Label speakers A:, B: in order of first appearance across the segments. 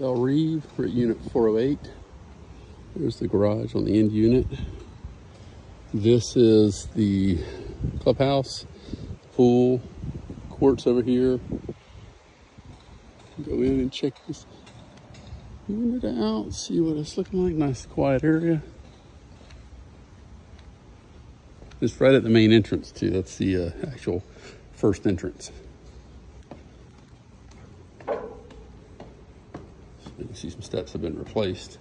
A: Reve, we're at unit 408. There's the garage on the end unit. This is the clubhouse, pool, courts over here. Go in and check this unit out, see what it's looking like. Nice quiet area. It's right at the main entrance too. That's the uh, actual first entrance. You can see some steps have been replaced.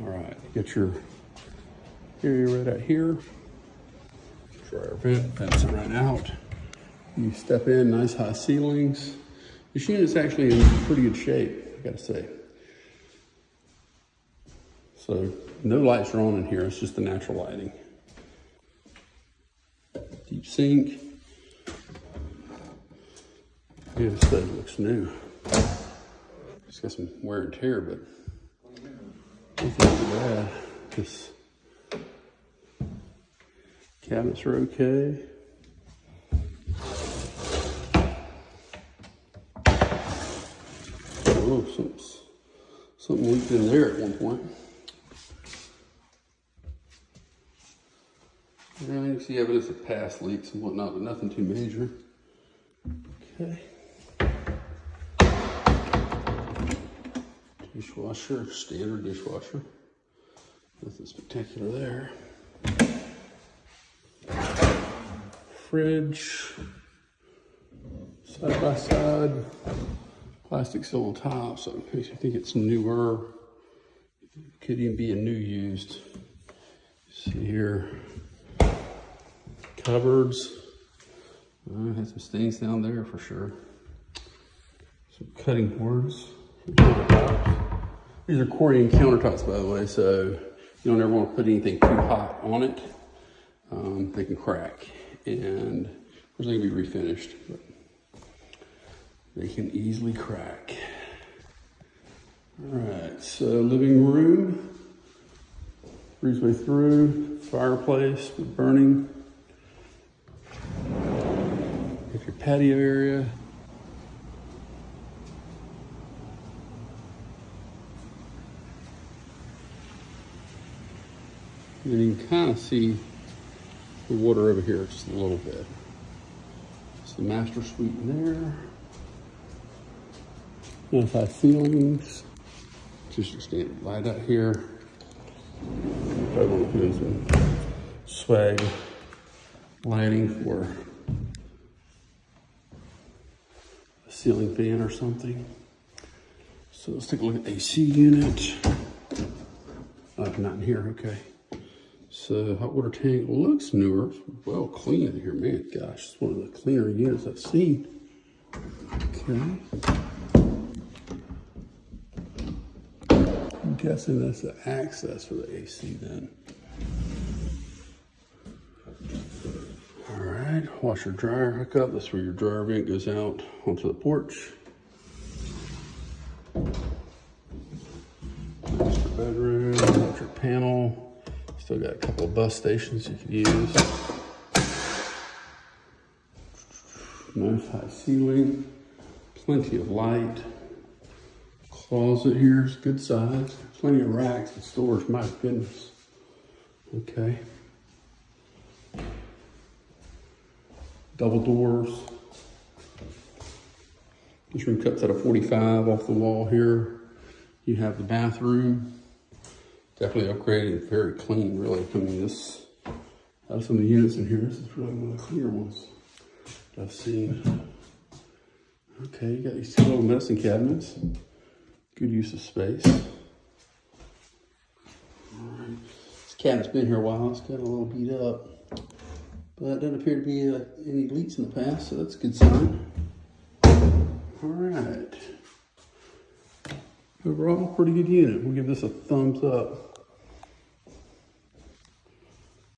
A: All right, get your area right out here. Dryer vent, vents it right out. You step in, nice high ceilings. This unit's actually in pretty good shape, I gotta say. So no lights are on in here, it's just the natural lighting. Deep sink. Yeah, this bed looks new. It's got some wear and tear, but nothing too bad. This cabinets are okay. Oh, something, something leaked in there at one point. Yeah, you can see evidence of past leaks and whatnot, but nothing too major. Okay. Dishwasher, standard dishwasher. Nothing spectacular there. Fridge, side by side, plastic still on top, so I think it's newer. Could even be a new used. See here, cupboards. Uh, had some stains down there for sure. Some cutting boards. These are Corian countertops, by the way, so you don't ever want to put anything too hot on it. Um, they can crack, and of course they can be refinished, but they can easily crack. All right, so living room, breezeway through, fireplace with burning. If your patio area, And you can kind of see the water over here just a little bit. It's the master suite in there. Nice ceilings. Just your standard light out here. Probably put in some swag lighting for a ceiling fan or something. So let's take a look at AC unit. Oh, not in here, okay. So hot water tank looks newer, well clean in here, man. Gosh, it's one of the cleaner units I've seen. Okay. I'm guessing that's the access for the AC then. All right, washer dryer hookup. That's where your dryer vent goes out onto the porch. Bedroom, electric panel. Still got a couple of bus stations you could use. Nice high ceiling, plenty of light. Closet here is good size. Plenty of racks and storage, my goodness. Okay. Double doors. This room cuts out a 45 off the wall here. You have the bathroom definitely upgraded, very clean, really. I mean, this, out of some of the units in here, this is really one of the cleaner ones I've seen. Okay, you got these two little medicine cabinets. Good use of space. This cabinet's been here a while. It's got a little beat up, but it doesn't appear to be uh, any leaks in the past, so that's a good sign. Overall, pretty good unit. We'll give this a thumbs up.